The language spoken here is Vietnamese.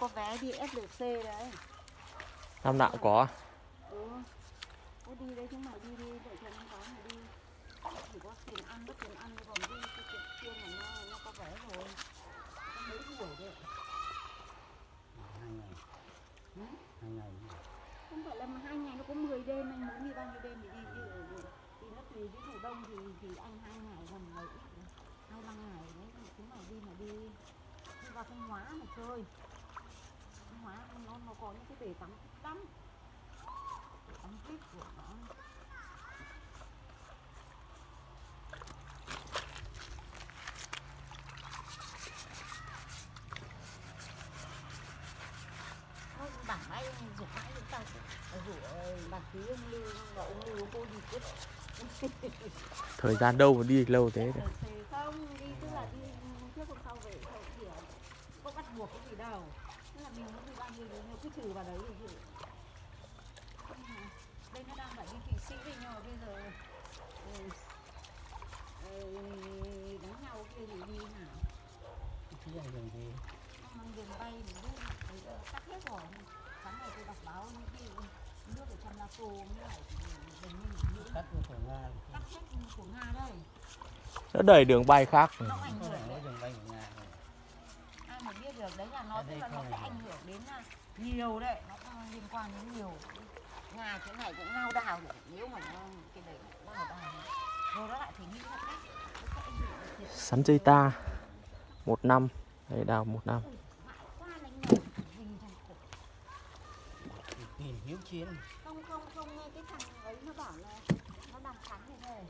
có vé đi FLC đấy. Năm nào cũng có ừ. Có đi đấy chứ mà đi đi vợ chồng con gái mà đi. Chỉ có tiền ăn mất tiền ăn còn đi cái tiền tiền là nó nó có vé rồi. Có mấy buổi đấy hai ngày. Ừ. hai ngày. Không phải là mà hai ngày nó có 10 đêm anh muốn đi bao nhiêu đêm thì đi chứ ừ, thì nó tùy cái thủ đông thì thì anh hai ngày còn mấy ít hai ba ngày đấy thì chúng mà đi mà đi. Đi vào thanh hóa mà chơi hóa nó nó có những cái bể tắm bể tắm thích của nó. Bảng mãi rủ mãi chúng ta rủ bảng ký ông lưu và ông lưu cô đi tiếp. Thời gian đâu mà đi lâu thế không đi tức là đi trước hôm sau về thôi thì ờ, không bắt buộc cái gì đâu tức là mình muốn đi bao nhiêu nhiều cứ trừ vào đấy thì chịu Nhưng mà đây nó đang phải đi thụy sĩ đây nhưng mà bây giờ ừ, ừ, đánh nhau kia thì đi nào. Chứ ảnh hưởng gì. Mang đường bay thì đi là tắt hết rồi. Sáng ngày tôi đọc báo cái nước ở trong NATO mới lại minh của Mỹ cắt của nga. Tắt hết của Nga đây. Nó đẩy đường bay khác. Nó ảnh hưởng nó tức là nó sẽ ảnh hưởng đến à, nhiều đấy nó liên quan đến nhiều. Nhà chỗ này cũng nao đào nếu mà nó cái đấy nó đào rồi nó lại phải nghĩ ra cách sắn dây ta một năm đấy đào một năm. Không không không nghe cái thằng ấy nó bảo là nó đang sắn này rồi